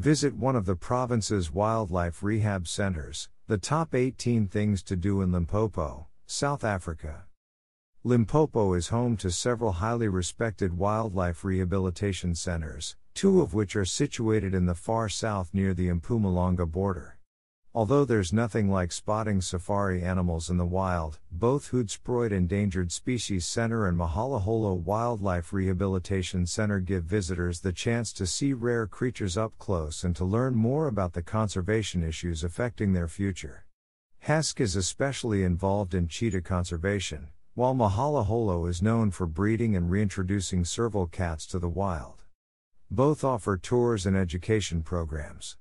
Visit one of the province's wildlife rehab centers, the top 18 things to do in Limpopo, South Africa. Limpopo is home to several highly respected wildlife rehabilitation centers, two of which are situated in the far south near the Mpumalanga border. Although there's nothing like spotting safari animals in the wild, both Hoedspruit Endangered Species Center and Moholoholo Wildlife Rehabilitation Center give visitors the chance to see rare creatures up close and to learn more about the conservation issues affecting their future. HESC is especially involved in cheetah conservation, while Moholoholo is known for breeding and reintroducing serval cats to the wild. Both offer tours and education programs.